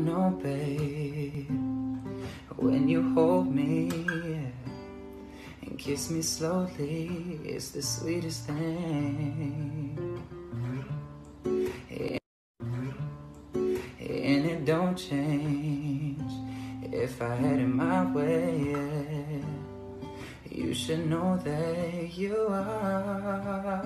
know, babe, when you hold me and kiss me slowly, it's the sweetest thing. And it don't change if I had it my way. You should know that you are